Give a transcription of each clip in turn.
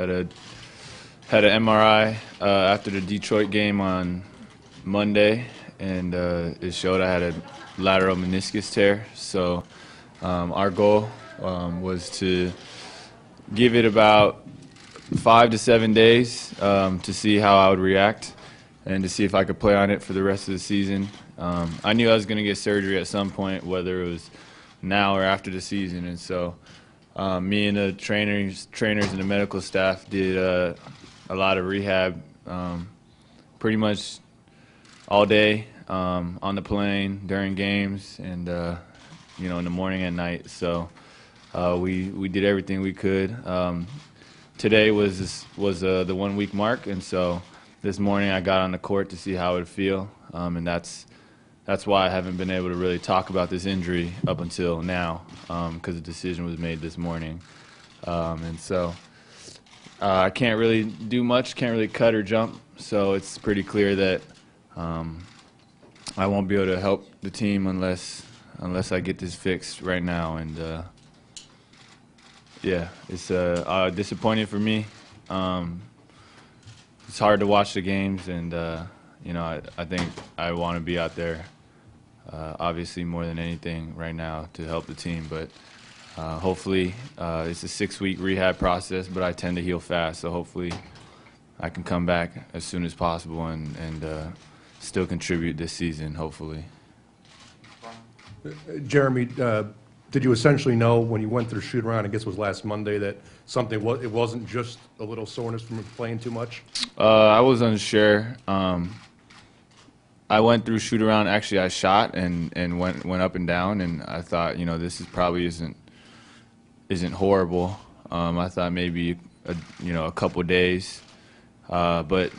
Had a had an MRI uh, after the Detroit game on Monday, and uh, it showed I had a lateral meniscus tear. So um, our goal um, was to give it about five to seven days um, to see how I would react and to see if I could play on it for the rest of the season. Um, I knew I was going to get surgery at some point, whether it was now or after the season, and so um, me and the trainers, trainers and the medical staff did uh, a lot of rehab, um, pretty much all day um, on the plane during games, and uh, you know in the morning and night. So uh, we we did everything we could. Um, today was was uh, the one week mark, and so this morning I got on the court to see how it would feel, um, and that's that's why I haven't been able to really talk about this injury up until now, because the decision was made this morning, um, and so uh, I can't really do much, can't really cut or jump, so it's pretty clear that um, I won't be able to help the team unless unless I get this fixed right now, and. Uh, yeah, it's uh, uh, disappointing for me. Um, it's hard to watch the games, and uh, you know, I, I think I want to be out there, uh, obviously more than anything right now to help the team. But uh, hopefully, uh, it's a six-week rehab process, but I tend to heal fast, so hopefully, I can come back as soon as possible and and uh, still contribute this season. Hopefully. Jeremy, uh, did you essentially know when you went through shoot around, I guess it was last Monday, that something, wa- it wasn't just a little soreness from playing too much? Uh, I was unsure. Um, I went through shoot around. Actually, I shot and, and went went up and down, and I thought, you know, this is probably isn't isn't horrible. Um, I thought maybe a, you know a couple days, uh, but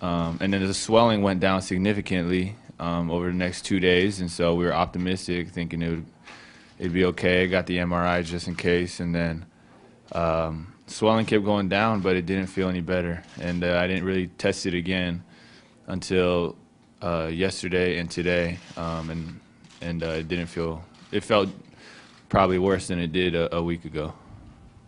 um, and then the swelling went down significantly um, over the next two days, and so we were optimistic, thinking it would it'd be okay. I got the MRI just in case, and then um, swelling kept going down, but it didn't feel any better, and uh, I didn't really test it again until uh, yesterday and today, um, and and uh, it didn't feel. It felt probably worse than it did a, a week ago.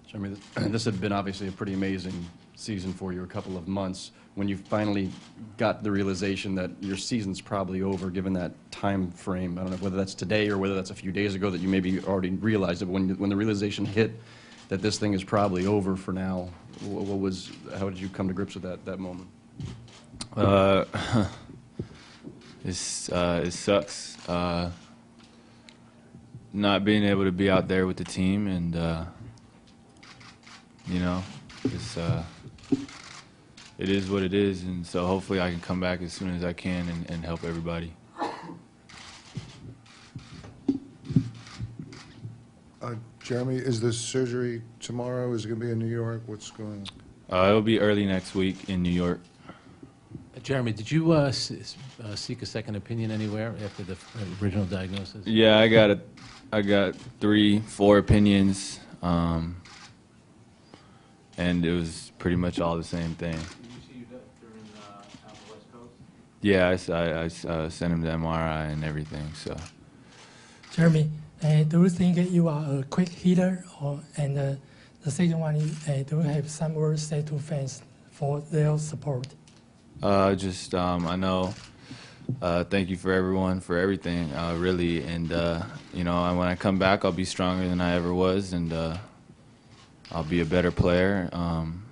Jeremy, th- this had been obviously a pretty amazing season for you, a couple of months. When you finally got the realization that your season's probably over, given that time frame, I don't know whether that's today or whether that's a few days ago that you maybe already realized it, but when, when the realization hit that this thing is probably over for now, wh- what was, how did you come to grips with that, that moment? Uh, it's uh, it sucks uh, not being able to be out there with the team, and uh, you know, it's uh, it is what it is, and so hopefully I can come back as soon as I can and, and help everybody. Uh, Jeremy, is this surgery tomorrow? Is it going to be in New York? What's going on? Uh, it'll be early next week in New York. Jeremy, did you uh, s- s- uh, seek a second opinion anywhere after the original diagnosis? Yeah, I got a, I got three, four opinions, um, and it was pretty much all the same thing. Did you see you during out the West Coast? Yeah, I s- I, I s- uh, sent him the MRI and everything. So Jeremy, uh, do you think you are a quick hitter, or and uh, the second one is, uh, do you have some words to say to fans for their support? Uh, just um, I know. Uh, thank you for everyone for everything, uh, really. And uh, you know, when I come back, I'll be stronger than I ever was, and uh, I'll be a better player. Um,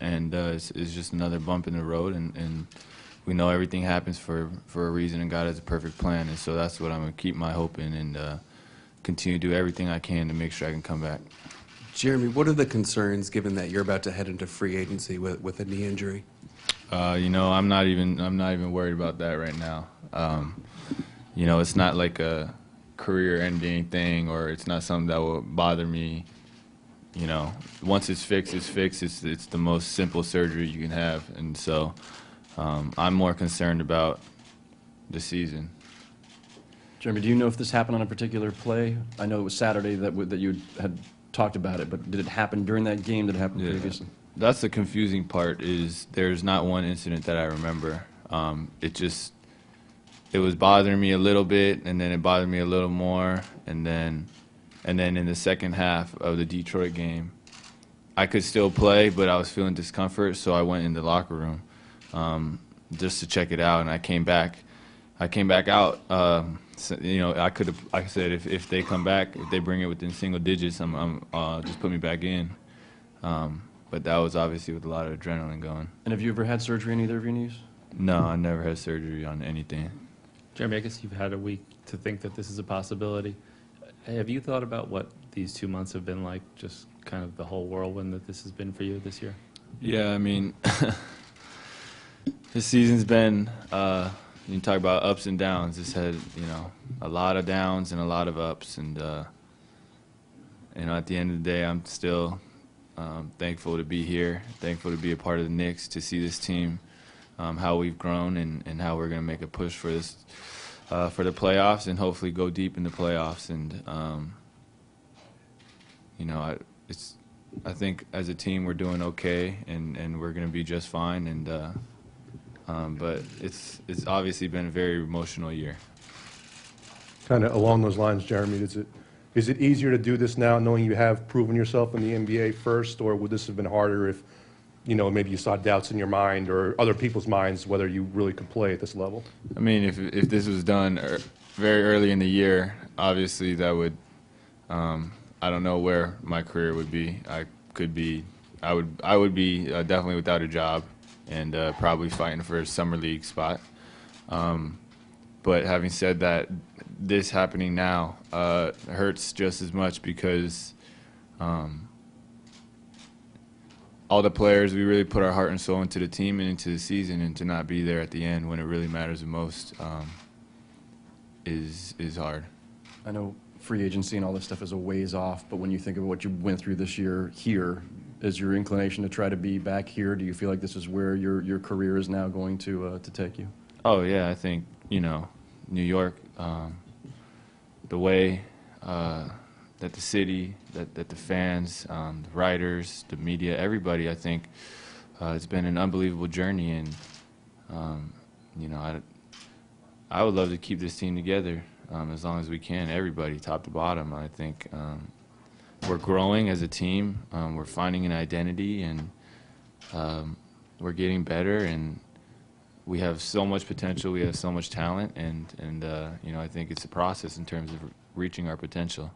and uh, it's, it's just another bump in the road, and, and we know everything happens for, for a reason, and God has a perfect plan. And so that's what I'm gonna keep my hope in, and continue to do everything I can to make sure I can come back. Jeremy, what are the concerns given that you're about to head into free agency with, with a knee injury? Uh, you know, I'm not even I'm not even worried about that right now. Um, you know, it's not like a career-ending thing, or it's not something that will bother me. You know, once it's fixed, it's fixed. It's it's the most simple surgery you can have, and so um, I'm more concerned about the season. Jeremy, do you know if this happened on a particular play? I know it was Saturday that, w- that you had talked about it, but did it happen during that game? Did it happen Yeah. previously? That's the confusing part. Is there's not one incident that I remember. Um, it just it was bothering me a little bit, and then it bothered me a little more, and then and then in the second half of the Detroit game, I could still play, but I was feeling discomfort, so I went in the locker room um, just to check it out, and I came back. I came back out. Um, so, you know, I could have. Like I said, if, if they come back, if they bring it within single digits, I'm, I'm uh, just put me back in. Um, but that was obviously with a lot of adrenaline going. And have you ever had surgery on either of your knees? No, I never had surgery on anything. Jeremy, I guess you've had a week to think that this is a possibility. Have you thought about what these two months have been like, just kind of the whole whirlwind that this has been for you this year? Yeah, I mean, this season's been, uh, you talk about ups and downs. It's had, you know, a lot of downs and a lot of ups. And, uh, you know, at the end of the day, I'm still um, thankful to be here, thankful to be a part of the Knicks, to see this team, um, how we've grown and, and how we're going to make a push for this, uh, for the playoffs and hopefully go deep in the playoffs. And, um, you know, I, it's, I think as a team we're doing okay and, and we're going to be just fine. And, uh, um, but it's, it's obviously been a very emotional year. Kind of along those lines, Jeremy, is it, is it easier to do this now, knowing you have proven yourself in the NBA first, or would this have been harder if, you know, maybe you saw doubts in your mind or other people's minds whether you really could play at this level? I mean, if if this was done er, very early in the year, obviously that would, um, I don't know where my career would be. I could be, I would, I would be uh, definitely without a job, and uh, probably fighting for a summer league spot. Um, but having said that, this happening now uh, hurts just as much because um, all the players, we really put our heart and soul into the team and into the season, and to not be there at the end when it really matters the most um, is is hard. I know free agency and all this stuff is a ways off, but when you think of what you went through this year here, is your inclination to try to be back here? Do you feel like this is where your, your career is now going to, uh, to take you? Oh yeah, I think you know, New York, um, the way uh, that the city, that, that the fans, um, the writers, the media, everybody, I think, uh, it's been an unbelievable journey, and um, you know, I, I would love to keep this team together um, as long as we can. Everybody, top to bottom, I think um, we're growing as a team. Um, we're finding an identity, and um, we're getting better, and we have so much potential. We have so much talent, and and uh, you know, I think it's a process in terms of reaching our potential.